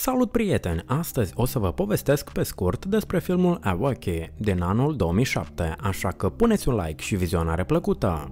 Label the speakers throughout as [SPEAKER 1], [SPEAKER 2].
[SPEAKER 1] Salut prieteni! Astăzi o să vă povestesc pe scurt despre filmul Awake din anul 2007, așa că puneți un like și vizionare plăcută!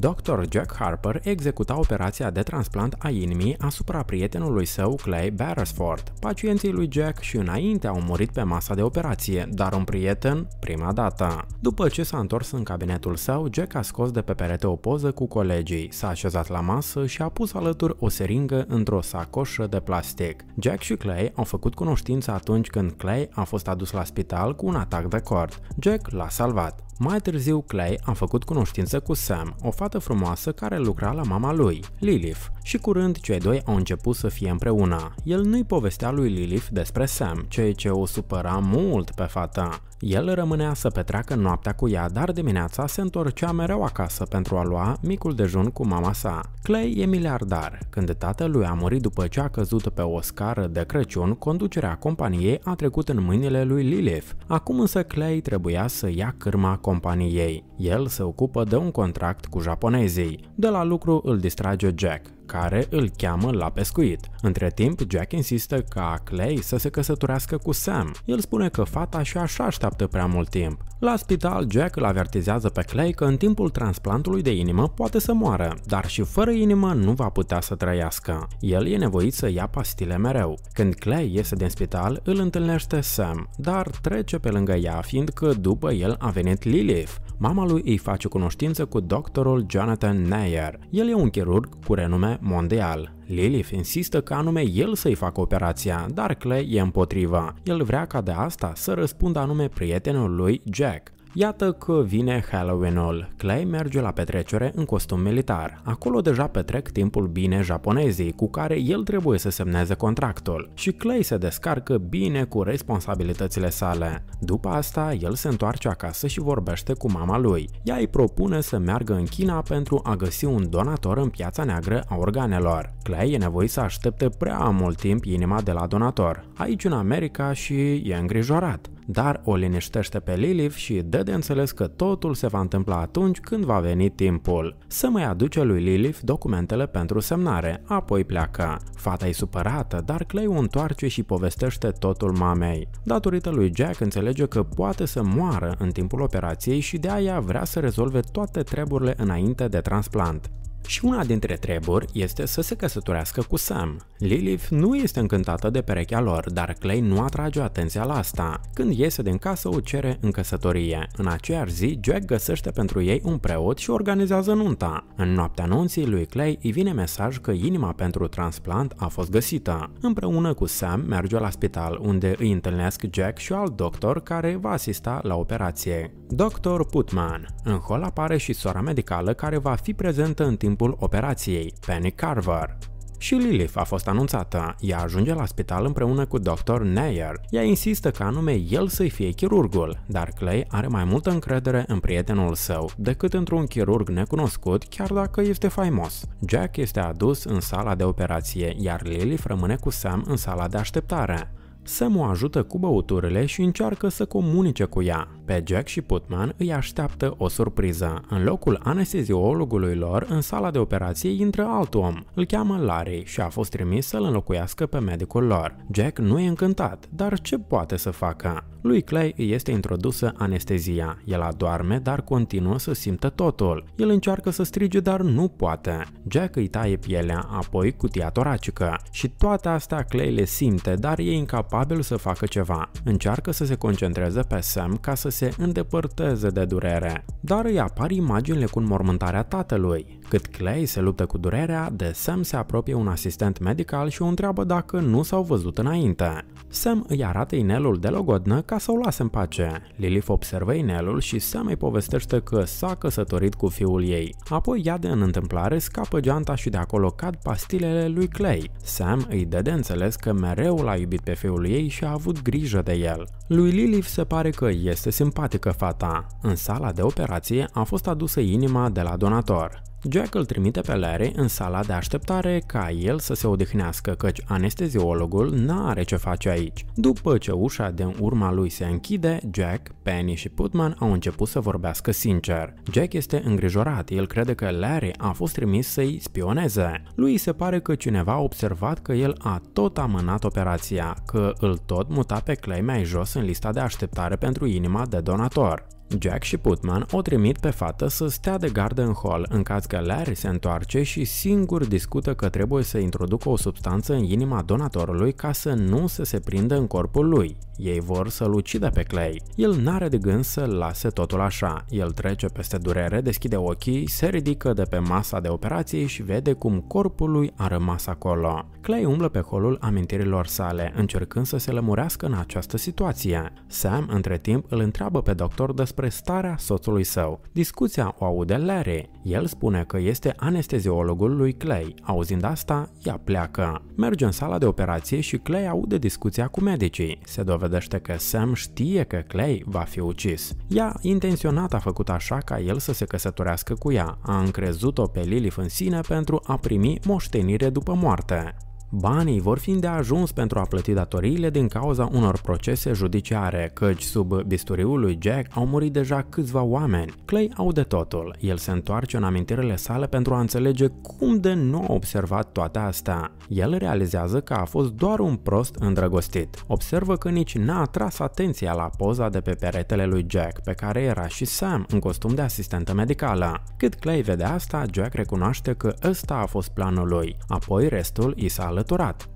[SPEAKER 1] Dr. Jack Harper executa operația de transplant a inimii asupra prietenului său Clay Beresford. Pacienții lui Jack și înainte au murit pe masa de operație, dar un prieten prima dată. După ce s-a întors în cabinetul său, Jack a scos de pe perete o poză cu colegii, s-a așezat la masă și a pus alături o seringă într-o sacoșă de plastic. Jack și Clay au făcut cunoștință atunci când Clay a fost adus la spital cu un atac de cord. Jack l-a salvat. Mai târziu, Clay a făcut cunoștință cu Sam, o fată frumoasă care lucra la mama lui, Lilith, și curând cei doi au început să fie împreună. El nu-i povestea lui Lilith despre Sam, ceea ce o supăra mult pe fata. El rămânea să petreacă noaptea cu ea, dar dimineața se întorcea mereu acasă pentru a lua micul dejun cu mama sa. Clay e miliardar. Când tatălui a murit după ce a căzut pe o scară de Crăciun, conducerea companiei a trecut în mâinile lui Lilith. Acum însă Clay trebuia să ia cârma companiei. El se ocupă de un contract cu japonezii. De la lucru îl distrage Jack care îl cheamă la pescuit. Între timp, Jack insistă ca Clay să se căsătorească cu Sam. El spune că fata și așa așteaptă prea mult timp. La spital, Jack îl avertizează pe Clay că în timpul transplantului de inimă poate să moară, dar și fără inimă nu va putea să trăiască. El e nevoit să ia pastile mereu. Când Clay iese din spital, îl întâlnește Sam, dar trece pe lângă ea, fiindcă după el a venit Lilith. Mama lui îi face cunoștință cu doctorul Jonathan Nair. El e un chirurg cu renume mondial. Lilith insistă că anume el să-i facă operația, dar Clay e împotriva. El vrea ca de asta să răspundă anume prietenul lui Jack. Iată că vine Halloween-ul. Clay merge la petrecere în costum militar. Acolo deja petrec timpul bine japonezii, cu care el trebuie să semneze contractul. Și Clay se descarcă bine cu responsabilitățile sale. După asta, el se întoarce acasă și vorbește cu mama lui. Ea îi propune să meargă în China pentru a găsi un donator în piața neagră a organelor. Clay e nevoit să aștepte prea mult timp inima de la donator. Aici în America și e îngrijorat dar o liniștește pe Lilith și dă de înțeles că totul se va întâmpla atunci când va veni timpul. Să mai aduce lui Lilith documentele pentru semnare, apoi pleacă. Fata e supărată, dar Clay o întoarce și povestește totul mamei. Datorită lui Jack înțelege că poate să moară în timpul operației și de aia vrea să rezolve toate treburile înainte de transplant. Și una dintre treburi este să se căsătorească cu Sam. Lilith nu este încântată de perechea lor, dar Clay nu atrage atenția la asta. Când iese din casă, o cere în căsătorie. În aceeași zi, Jack găsește pentru ei un preot și organizează nunta. În noaptea anunții lui Clay îi vine mesaj că inima pentru transplant a fost găsită. Împreună cu Sam merge la spital, unde îi întâlnesc Jack și alt doctor care va asista la operație. Dr. Putman. În hol apare și sora medicală care va fi prezentă în timp timpul operației, Penny Carver. Și Lilith a fost anunțată. Ea ajunge la spital împreună cu Dr. Nair. Ea insistă că anume el să-i fie chirurgul, dar Clay are mai multă încredere în prietenul său decât într-un chirurg necunoscut, chiar dacă este faimos. Jack este adus în sala de operație, iar Lilith rămâne cu Sam în sala de așteptare. Sam o ajută cu băuturile și încearcă să comunice cu ea. Pe Jack și Putman îi așteaptă o surpriză. În locul anesteziologului lor, în sala de operație intră alt om. Îl cheamă Larry și a fost trimis să-l înlocuiască pe medicul lor. Jack nu e încântat, dar ce poate să facă? Lui Clay îi este introdusă anestezia. El adorme, dar continuă să simtă totul. El încearcă să strige, dar nu poate. Jack îi taie pielea, apoi cutia toracică. Și toate astea Clay le simte, dar e incapabil să facă ceva. Încearcă să se concentreze pe Sam ca să se îndepărteze de durere. Dar îi apar imaginile cu înmormântarea tatălui. Cât Clay se luptă cu durerea, de Sam se apropie un asistent medical și o întreabă dacă nu s-au văzut înainte. Sam îi arată inelul de logodnă ca să o lase în pace. Lilith observă inelul și Sam îi povestește că s-a căsătorit cu fiul ei. Apoi ea de în întâmplare scapă geanta și de acolo cad pastilele lui Clay. Sam îi dă de înțeles că mereu l-a iubit pe fiul ei și a avut grijă de el. Lui Lilith se pare că este simpatică fata. În sala de operație a fost adusă inima de la donator. Jack îl trimite pe Larry în sala de așteptare ca el să se odihnească, căci anesteziologul n-are ce face aici. După ce ușa din urma lui se închide, Jack, Penny și Putman au început să vorbească sincer. Jack este îngrijorat, el crede că Larry a fost trimis să-i spioneze. Lui se pare că cineva a observat că el a tot amânat operația, că îl tot muta pe Clay mai jos în lista de așteptare pentru inima de donator. Jack și Putman o trimit pe fată să stea de gardă în hol în caz că Larry se întoarce și singur discută că trebuie să introducă o substanță în inima donatorului ca să nu se se prindă în corpul lui. Ei vor să-l ucidă pe Clay. El n-are de gând să lase totul așa. El trece peste durere, deschide ochii, se ridică de pe masa de operație și vede cum corpul lui a rămas acolo. Clay umblă pe holul amintirilor sale, încercând să se lămurească în această situație. Sam, între timp, îl întreabă pe doctor despre starea soțului său. Discuția o aude Larry. El spune că este anesteziologul lui Clay. Auzind asta, ea pleacă. Merge în sala de operație și Clay aude discuția cu medicii. Se dovedește că Sam știe că Clay va fi ucis. Ea intenționat a făcut așa ca el să se căsătorească cu ea. A încrezut-o pe Lilith în sine pentru a primi moștenire după moarte. Banii vor fi de ajuns pentru a plăti datoriile din cauza unor procese judiciare, căci sub bisturiul lui Jack au murit deja câțiva oameni. Clay aude totul. El se întoarce în amintirile sale pentru a înțelege cum de nu a observat toate astea. El realizează că a fost doar un prost îndrăgostit. Observă că nici n-a atras atenția la poza de pe peretele lui Jack, pe care era și Sam în costum de asistentă medicală. Cât Clay vede asta, Jack recunoaște că ăsta a fost planul lui. Apoi restul i s-a alăturat.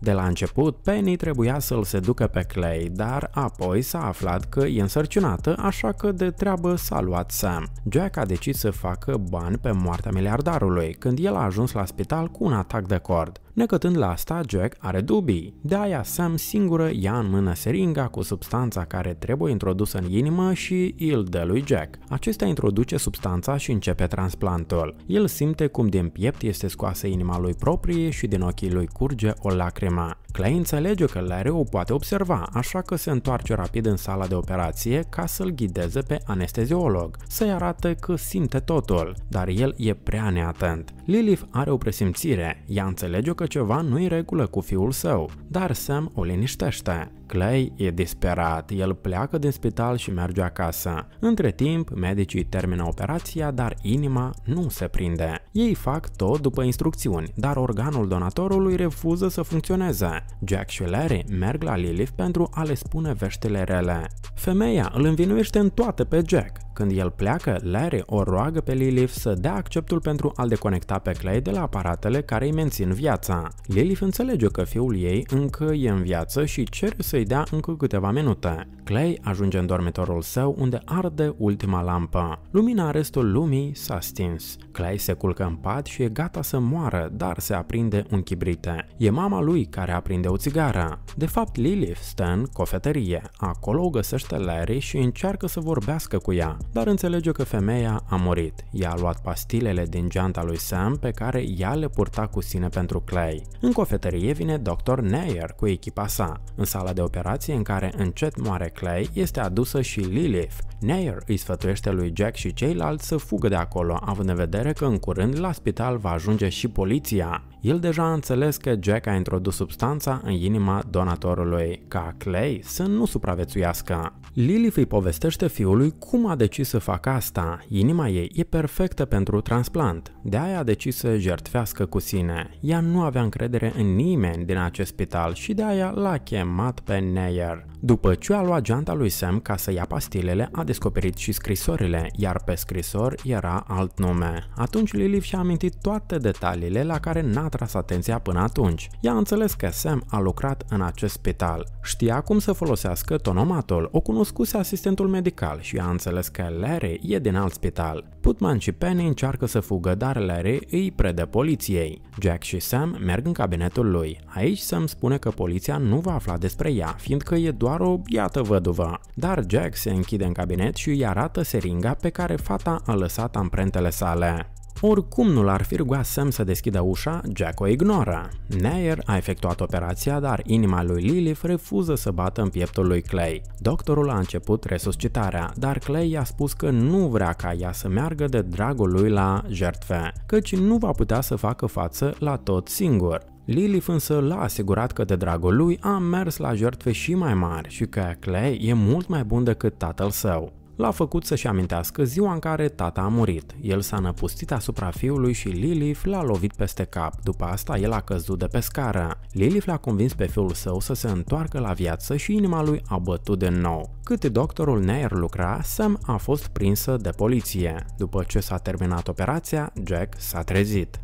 [SPEAKER 1] De la început, Penny trebuia să-l seducă pe Clay, dar apoi s-a aflat că e însărcinată, așa că de treabă s-a luat Sam. Jack a decis să facă bani pe moartea miliardarului, când el a ajuns la spital cu un atac de cord. Necătând la asta, Jack are dubii. De aia Sam singură ia în mână seringa cu substanța care trebuie introdusă în inimă și îl dă lui Jack. Acesta introduce substanța și începe transplantul. El simte cum din piept este scoasă inima lui proprie și din ochii lui curge o lacrimă. Clay înțelege că Larry o poate observa, așa că se întoarce rapid în sala de operație ca să-l ghideze pe anesteziolog, să-i arate că simte totul, dar el e prea neatent. Lilith are o presimțire, ea înțelege că ceva nu-i regulă cu fiul său, dar Sam o liniștește. Clay e disperat, el pleacă din spital și merge acasă. Între timp, medicii termină operația, dar inima nu se prinde. Ei fac tot după instrucțiuni, dar organul donatorului refuză să funcționeze. Jack și Larry merg la Lilith pentru a le spune veștile rele. Femeia îl învinuiește în toate pe Jack, când el pleacă, Larry o roagă pe Lilith să dea acceptul pentru a-l deconecta pe Clay de la aparatele care îi mențin viața. Lilith înțelege că fiul ei încă e în viață și cere să-i dea încă câteva minute. Clay ajunge în dormitorul său unde arde ultima lampă. Lumina restul lumii s-a stins. Clay se culcă în pat și e gata să moară, dar se aprinde un chibrite. E mama lui care aprinde o țigară. De fapt, Lilith stă în cofetărie. Acolo o găsește Larry și încearcă să vorbească cu ea dar înțelege că femeia a murit. Ea a luat pastilele din geanta lui Sam pe care ea le purta cu sine pentru Clay. În cofetărie vine Dr. Nair cu echipa sa. În sala de operație în care încet moare Clay este adusă și Lilith. Nair îi sfătuiește lui Jack și ceilalți să fugă de acolo, având în vedere că în curând la spital va ajunge și poliția. El deja a înțeles că Jack a introdus substanța în inima donatorului, ca Clay să nu supraviețuiască. Lilith îi povestește fiului cum a decis să facă asta. Inima ei e perfectă pentru transplant. De aia a decis să jertfească cu sine. Ea nu avea încredere în nimeni din acest spital și de aia l-a chemat pe Neyer. După ce a luat geanta lui Sam ca să ia pastilele, a descoperit și scrisorile, iar pe scrisor era alt nume. Atunci Lilith și-a amintit toate detaliile la care n-a tras atenția până atunci. Ea a înțeles că Sam a lucrat în acest spital. Știa cum să folosească tonomatul, o cunoscuse asistentul medical și a înțeles că Larry e din alt spital. Putman și Penny încearcă să fugă, dar Larry îi prede poliției. Jack și Sam merg în cabinetul lui. Aici Sam spune că poliția nu va afla despre ea, fiindcă e doar o iată văduvă. Dar Jack se închide în cabinet și îi arată seringa pe care fata a lăsat amprentele sale. Oricum nu l-ar fi rugat Sam să deschidă ușa, Jack o ignoră. Nair a efectuat operația, dar inima lui Lilith refuză să bată în pieptul lui Clay. Doctorul a început resuscitarea, dar Clay i-a spus că nu vrea ca ea să meargă de dragul lui la jertfe, căci nu va putea să facă față la tot singur. Lilith însă l-a asigurat că de dragul lui a mers la jertfe și mai mari și că Clay e mult mai bun decât tatăl său l-a făcut să-și amintească ziua în care tata a murit. El s-a năpustit asupra fiului și Lilith l-a lovit peste cap. După asta, el a căzut de pe scară. Lilith l-a convins pe fiul său să se întoarcă la viață și inima lui a bătut de nou. Cât doctorul Neyer lucra, Sam a fost prinsă de poliție. După ce s-a terminat operația, Jack s-a trezit.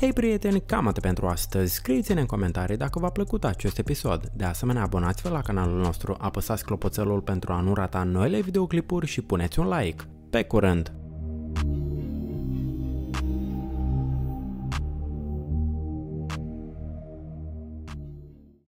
[SPEAKER 1] Hei prieteni, cam atât pentru astăzi. Scrieți-ne în comentarii dacă v-a plăcut acest episod. De asemenea, abonați-vă la canalul nostru, apăsați clopoțelul pentru a nu rata noile videoclipuri și puneți un like. Pe curând!